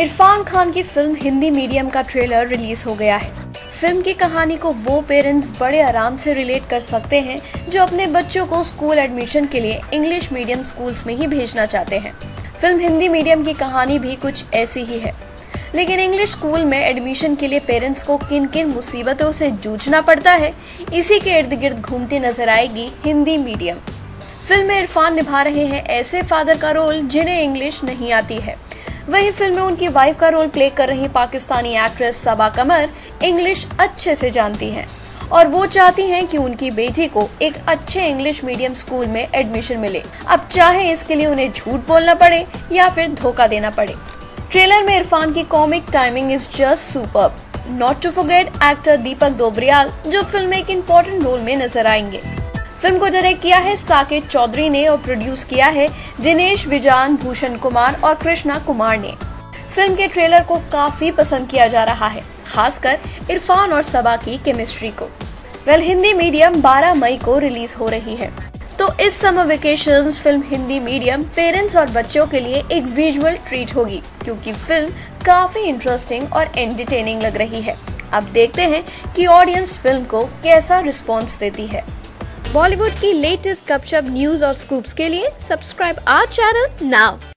इरफान खान की film Hindi medium का trailer release हो गया है। फ़िल्म की कहानी को वो पेरेंट्स बड़े आराम से रिलेट कर सकते हैं, जो अपने बच्चों को स्कूल एडमिशन के लिए इंग्लिश मीडियम स्कूल्स में ही भेजना चाहते हैं। फ़िल्म हिंदी मीडियम की कहानी भी कुछ ऐसी ही है। लेकिन इंग्लिश स्कूल में एडमिशन के लिए पेरेंट्स को किन किन मुसीबतों से जूझना पड़ता है, इसी के इर्द गिर्द घूमती नज़र आएगी हिंदी मीडियम। फ़िल्म में इरफान निभा रहे हैं ऐसे फादर का रोल जिन्हें इंग्लिश नहीं आती है। वही फ़िल्म में उनकी वाइफ का रोल प्ले कर रही पाकिस्तानी एक्ट्रेस सबा कमर इंग्लिश अच्छे से जानती हैं। और वो चाहती हैं कि उनकी बेटी को एक अच्छे इंग्लिश मीडियम स्कूल में एडमिशन मिले। अब चाहे इसके लिए उन्हें झूठ बोलना पड़े या फिर धोखा देना पड़े। ट्रेलर में इरफान की comic timing is just super not to forget actor Deepak Dobriyal जो फ़िल्म में एक इम्पोर्टेंट रोल में नज़र आएँगे। फ़िल्म को डायरेक्ट किया है साकेत चौधरी ने और प्रोड्यूस किया है दिनेश, विजान, भूषण कुमार और कृष्णा कुमार ने। फ़िल्म के ट्रेलर को काफ़ी पसंद किया जा रहा है, खासकर इरफान और सबा की केमिस्ट्री को। वेल, हिंदी मीडियम 12 मई को रिलीज़ हो रही है। तो इस summer vacation film Hindi Medium parents और बच्चों के लिए एक विजुअल ट्रीट होगी, क्योंकि फ़िल्म काफ़ी इंटरेस्टिंग और एंटरटेनिंग लग रही है। अब देखते हैं कि ऑडियंस फ़िल्म को कैसा रिस्पॉन्स देती है। बॉलीवुड की लेटेस्ट गपशप न्यूज़ और स्कूप्स के लिए सब्सक्राइब आवर चैनल नाउ